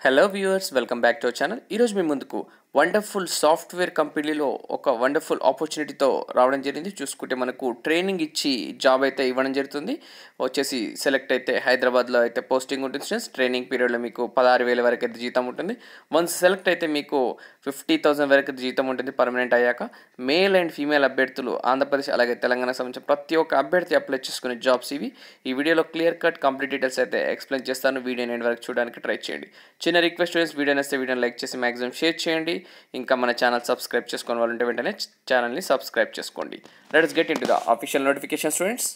Hello viewers welcome back to our channel ఈరోజు మీ ముందుకు వండర్ఫుల్ సాఫ్ట్వేర్ కంపెనీలో ఒక వండర్ఫుల్ ఆపర్చునిటీతో రావడం జరిగింది. చూసుకుంటే మనకు ట్రైనింగ్ ఇచ్చి జాబ్ అయితే ఇవ్వడం జరుగుతుంది. వచ్చేసి సెలెక్ట్ అయితే హైదరాబాద్లో అయితే పోస్టింగ్ ఉంటుంది స్టూడెంట్స్ ట్రైనింగ్ పీరియడ్లో మీకు పదహారు వేల వరకు అయితే జీతం ఉంటుంది. వన్స్ సెలెక్ట్ అయితే మీకు ఫిఫ్టీ థౌసండ్ వరకు అయితే జీతం ఉంటుంది పర్మనెంట్ అయ్యాక. మేల్ అండ్ ఫీమేల్ అభ్యర్థులు ఆంధ్రప్రదేశ్ అలాగే తెలంగాణ సంబంధించిన ప్రతి ఒక్క అభ్యర్థి అప్లై చేసుకునే జాబ్స్ ఇవి. ఈ వీడియోలో క్లియర్ కట్ కంప్లీట్ డీటెయిల్స్ అయితే ఎక్స్ప్లెయిన్ చేస్తాను. వీడియో నేను వరకు చూడడానికి ట్రై చేయండి. చిన్న రిక్వెస్ట్ స్టూడెంట్స్ వీడియో నేస్తే వీడియోని లైక్ చేసి మ్యాక్సిమం షేర్ చేయండి. ఇంకా మన ఛానల్ సబ్స్క్రైబ్ చేసుకుని వాళ్ళు ఉంటే వెంటనే ఛానల్ని సబ్స్క్రైబ్ చేసుకోండి. Let's get into the official notification students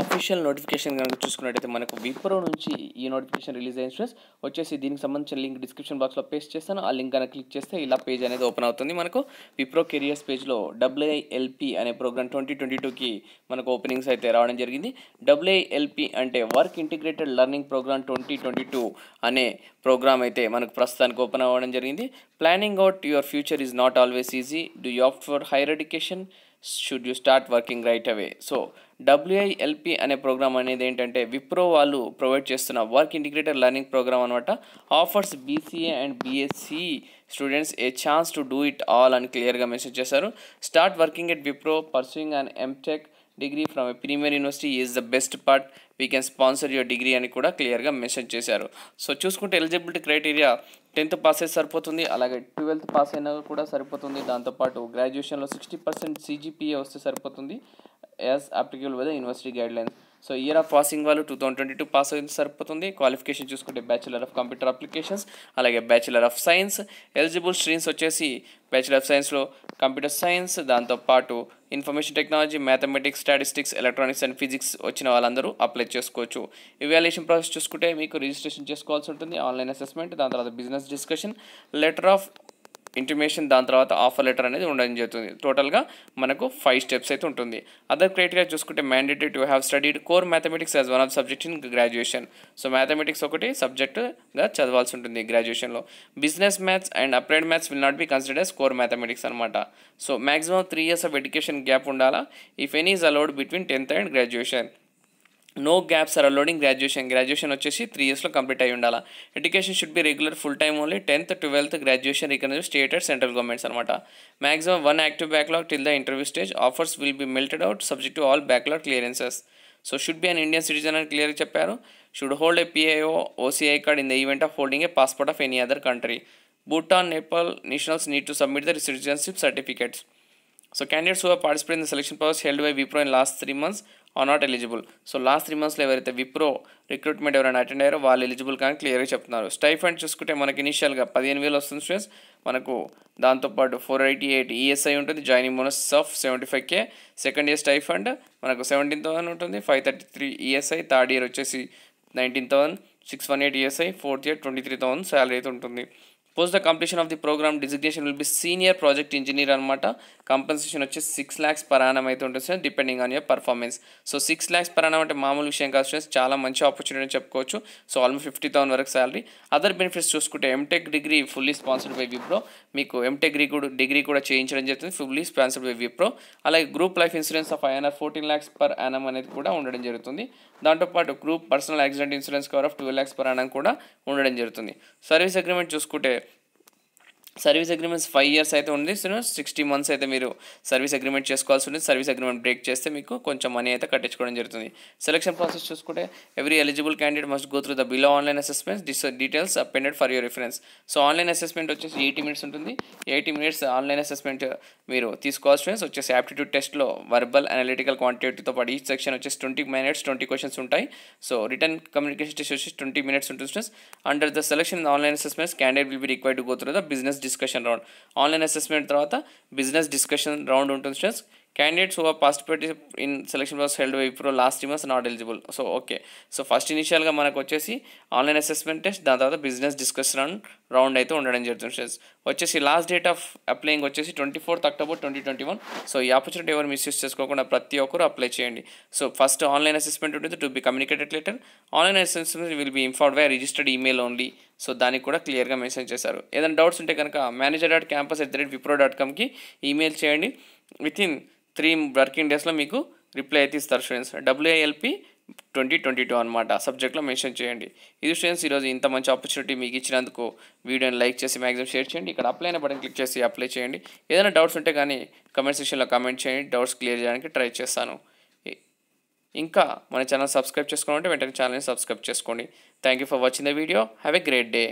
official notification కనుక చూసుకున్నట్టయితే మనకు విప్రో నుంచి ఈ నోటిఫికేషన్ రిలీజ్ అయిన స్టూడెంట్స్ వచ్చేసి దీనికి సంబంధించిన లింక్ డిస్క్రిప్షన్ బాక్స్లో పేస్ట్ చేస్తాను. ఆ లింక్ కనుక క్లిక్ చేస్తే ఇలా పేజ్ అనేది ఓపెన్ అవుతుంది. మనకు విప్రో కెరియర్స్ పేజ్లో డబ్ల్యూఐఎల్పి అనే ప్రోగ్రామ్ ట్వంటీ ట్వంటీ టూకి మనకు ఓపెనింగ్స్ అయితే రావడం జరిగింది. డబ్ల్యూఐఎల్పి అంటే work integrated learning program twenty twenty two అనే ప్రోగ్రామ్ అయితే మనకు ప్రస్తుతానికి ఓపెన్ అవ్వడం జరిగింది. Planning out your future is not always easy do opt for higher education should you start working right away so WILP అనే programme అనేది ఏంటంటే విప్రో వాళ్ళు ప్రొవైడ్ చేస్తున్న వర్క్ ఇంటిగ్రేటెడ్ లెర్నింగ్ ప్రోగ్రామ్ అనమాట offers BCA and BSc students a chance to do it all అని క్లియర్గా message చేశారు. Start working at Wipro pursuing and MTech degree from a premier university is the best part. We can sponsor your degree అని కూడా క్లియర్గా message చేశారు. So చూసుకుంటే eligibility criteria tenth pass అయితే సరిపోతుంది అలాగే ట్వెల్త్ పాస్ అయినా కూడా సరిపోతుంది. దాంతోపాటు గ్రాడ్యుయేషన్లో సిక్స్టీ పర్సెంట్ సీజీపీఏ వస్తే సరిపోతుంది. As applicable with guidelines so year of passing వాళ్ళు two thousand twenty two pass అయితే సరిపోతుంది. క్వాలిఫికేషన్ చూసుకుంటే బ్యాచిలర్ ఆఫ్ కంప్యూటర్ అప్లికేషన్స్ అలాగే bachelor of science eligible streams వచ్చేసి బ్యాచిలర్ ఆఫ్ సైన్స్లో కంప్యూటర్ సైన్స్ దాంతోపాటు information technology mathematics statistics electronics and physics వచ్చిన వాళ్ళందరూ అప్లై చేసుకోవచ్చు. ఇవాల్యుయేషన్ ప్రాసెస్ చూసుకుంటే మీకు రిజిస్ట్రేషన్ చేసుకోవాల్సి ఉంటుంది ఆన్లైన్ అసెస్మెంట్ దాని తర్వాత business discussion letter of intimation దాని తర్వాత ఆఫర్ లెటర్ అనేది ఉండడం జరుగుతుంది. టోటల్గా మనకు ఫైవ్ స్టెప్స్ అయితే ఉంటుంది. అదర్ క్రైటీరియా చూసుకుంటే mandatory to have studied core mathematics as one of subject in graduation so mathematics ఒకటి సబ్జెక్టుగా చదవాల్సి ఉంటుంది గ్రాడ్యుయేషన్లో business maths and applied maths will not be considered core mathematics అనమాట so maximum three years of education gap ఉండాలా? If any is allowed between tenth and graduation no gaps are allowing graduation graduation వచ్చేసి three ఇయర్స్లో complete అయి ఉండాలి. Education should be regular full time only tenth twelfth graduation recognize state and central governments అనమాట maximum one active backlog till the interview stage offers will be melted out subject to all backlog clearances so should be an Indian citizen అని క్లియర్గా చెప్పారు. Should hold a PIO OCI card in the event of holding a passport of any other country Bhutan Nepal nationals need to submit the citizenship certificates so candidates who participate in the selection process held by Wipro in last three months are not eligible so last three మంత్స్లో ఎవరైతే Wipro recruitment ఎవరైనా attend అయ్యారో వాళ్ళు eligible కానీ క్లియర్గా చెప్తున్నారు. Stipend చూసుకుంటే మనకి ఇనిషియల్గా పదిహేను వేలు వస్తుంది స్టూడెంట్స్ మనకు దాంతోపాటు ఫోర్ ఎయిటీ ఎయిట్ ఈఎస్ఐ ఉంటుంది. Joining bonus of seventy five K second year stipend మనకు సెవెంటీన్ థౌసండ్ ఉంటుంది. Five thirty three ESI third year వచ్చేసి nineteen thousand six one eight ESI fourth year twenty three thousand salary అయితే ఉంటుంది. Post the completion of the programme designation will be senior project engineer అనమాట compensation వచ్చి six lakhs per annum అయితే ఉంటుంది sir depending on your performance so six lakhs per annum అంటే మామూలు విషయం కాదు స్టూడెంట్స్ చాలా మంచి ఆపర్చునిటీ చెప్పుకోవచ్చు. సో ఆల్మోస్ట్ ఫిఫ్టీ థౌసండ్ వరకు శాలరీ అదర్ బెనిఫిట్స్ చూసుకుంటే MTech degree fully sponsored by Wipro మీకు ఎంటెక్ డిగ్రీ కూడా డిగ్రీ కూడా చేయించడం జరుగుతుంది ఫుల్లీ స్పాన్సర్డ్ బై విప్రో అలాగే group life insurance of INR fourteen lakhs per annum అనేది కూడా ఉండడం జరుగుతుంది. దాంతోపాటు group personal accident insurance cover of twelve lakhs per annum కూడా ఉండడం జరుగుతుంది. సర్వీస్ అగ్రిమెంట్ చూసుకుంటే సర్వీస్ అగ్రిమెంట్స్ ఫైవ్ ఇయర్స్ అయితే ఉంది. సో సిక్స్టీ మంత్స్ అయితే మీరు సర్వీస్ అగ్రిమెంట్ చేసుకోవాల్సి ఉంది సర్వీస్ అగ్రిమెంట్ బ్రేక్ చేస్తే మీకు కొంచెం మనీ అయితే కట్టించుకోవడం జరుగుతుంది. సెలక్షన్ ప్రాసెస్ చూసుకుంటే every eligible candidate must go through the below online assessments this details appended for your reference so online assessment వచ్చేసి ఎయిటీ మినిట్స్ ఉంటుంది. ఎయిటీ మినిట్స్ ఆన్లైన్ అసెస్మెంట్ మీరు తీసుకోవాల్సి ఫ్రెండ్స్ వచ్చేసి యాప్టిట్యూడ్ టెస్ట్లో వర్బల్ అనలిటికల్ క్వాంటిటీతో పాటు ఈ సెక్షన్ వచ్చేసి ట్వంటీ మినిట్స్ ట్వంటీ క్వశ్చన్స్ ఉంటాయి. సో రిటర్న్ కమ్యూనికేషన్ టెస్ట్ వచ్చేసి ట్వంటీ మినిట్స్ ఉంటుంది. Friends under the selection online assessments candidate will be required to go through the business discussion round online assessment తర్వాత business discussion round ఉంటుంది students candidates who participate in selection process held ఇప్పుడు last three months not eligible so okay so first ఇనిషియల్గా మనకు వచ్చేసి online assessment test దాని తర్వాత business discussion round అయితే ఉండడం జరుగుతుంది వచ్చేసి లాస్ట్ డేట్ ఆఫ్ అప్లయింగ్ వచ్చేసి twenty fourth October twenty twenty one so ఈ ఆపర్చునిటీ ఎవరు మిస్యూస్ చేసుకోకుండా ప్రతి ఒక్కరు అప్లై చేయండి. సో ఫస్ట్ ఆన్లైన్ అసెస్మెంట్ ఉంటుంది to be communicated letter online assessment will be inform by registered email only so దానికి కూడా క్లియర్గా మెన్షన్ చేశారు. ఏదైనా డౌట్స్ ఉంటే కనుక manager dot campus at the rate Wipro dot కామ్కి email చేయండి. విత్ ఇన్ త్రీ వర్కింగ్ డేస్లో మీకు రిప్లై అయితే ఇస్తారు students. WALP twenty twenty two అనమాట సబ్జెక్ట్లో మెన్షన్ చేయండి. ఇది స్టూడెంట్స్ ఈరోజు ఇంత మంచి ఆపర్చునిటీ మీకు ఇచ్చినందుకు వీడియోని లైక్ చేసి మ్యాక్సిమం షేర్ చేయండి. ఇక్కడ అప్లై అయిన బటన్ క్లిక్ చేసి అప్లై చేయండి. ఏదైనా డౌట్స్ ఉంటే కానీ కమెంట్ సెక్షన్లో కమెంట్ చేయండి. డౌట్స్ క్లియర్ చేయడానికి ట్రై చేస్తాను. ఇంకా మన ఛానల్ సబ్స్క్రైబ్ చేసుకోవాలంటే వెంటనే ఛానల్ని సబ్స్క్రైబ్ చేసుకోండి. Thank you for watching the video have a great day